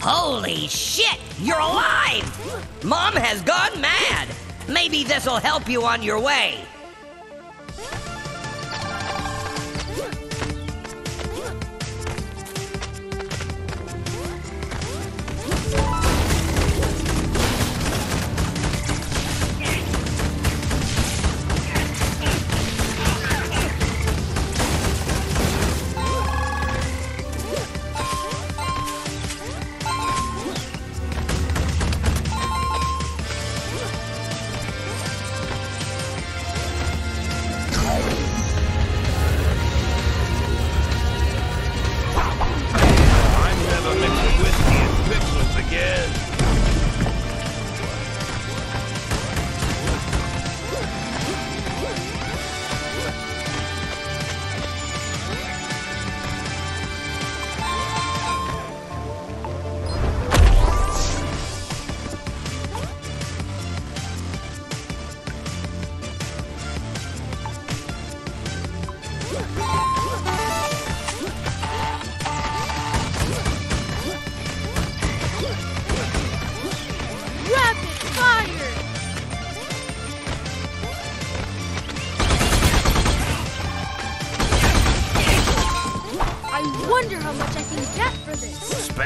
Holy shit! You're alive! Mom has gone mad! Maybe this'll help you on your way.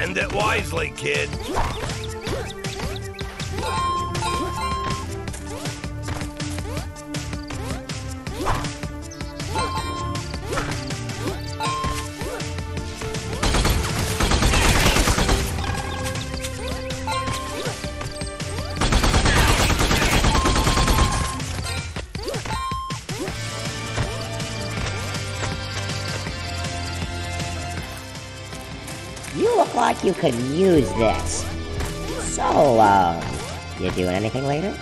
Spend it wisely, kid. You look like you could use this. So, uh, you doing anything later?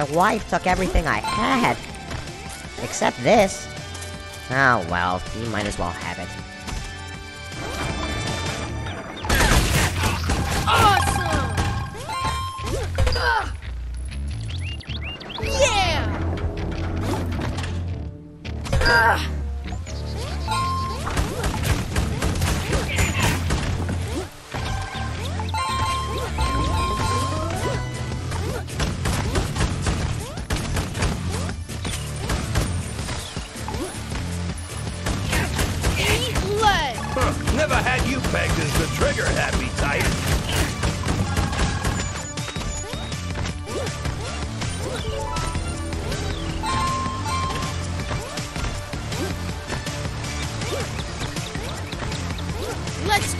My wife took everything I had. Except this. Oh well, you might as well have it.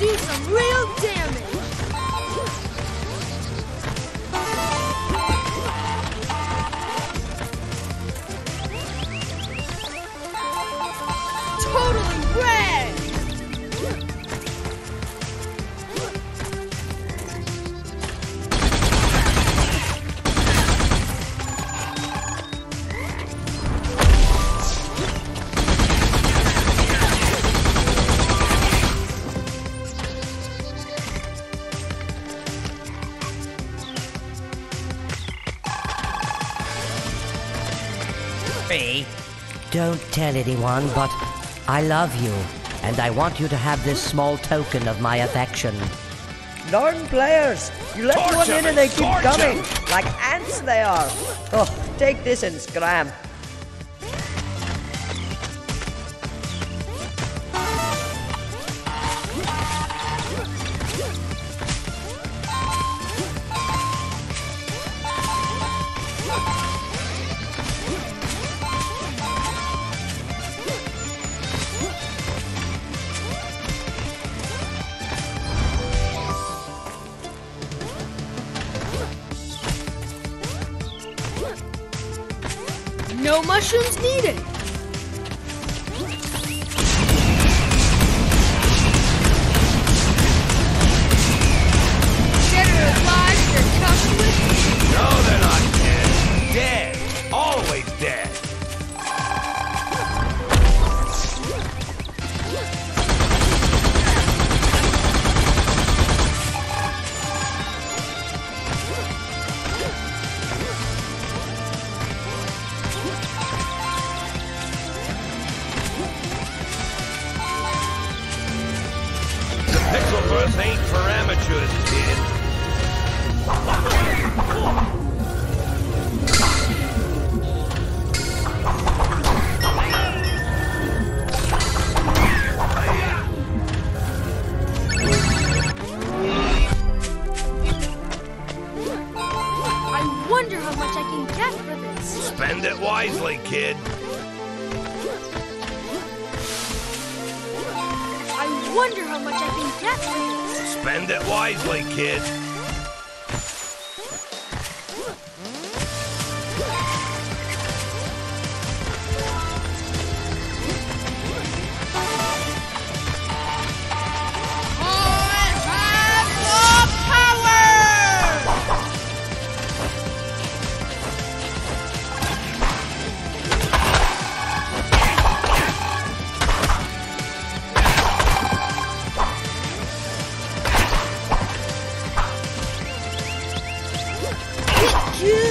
Do some real damage! Hey, don't tell anyone, but I love you. and I want you to have this small token of my affection. Darn players! You let Torch one in and they keep coming! Like ants they are! Oh, take this and scram. Mushrooms needed. Pixelverse ain't for amateurs, kid. I wonder how much I can get for this. Spend it wisely, kid. Wonder how much I can get for this. Spend it wisely, kid. you.